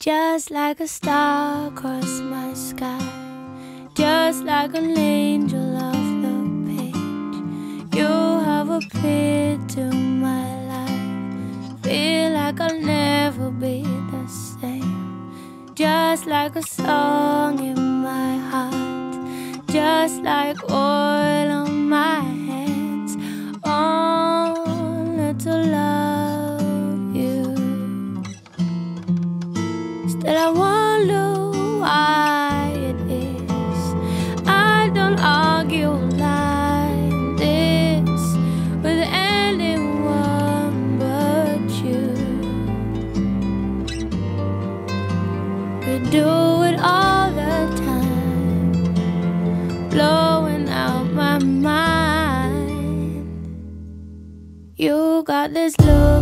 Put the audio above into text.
Just like a star across my sky, just like an angel off the page. You have appeared to my life. Feel like I'll never be the same. Just like a song in my heart, just like oil Still, I wonder why it is. I don't argue like this with anyone but you. We do it all the time, blowing out my mind. You got this look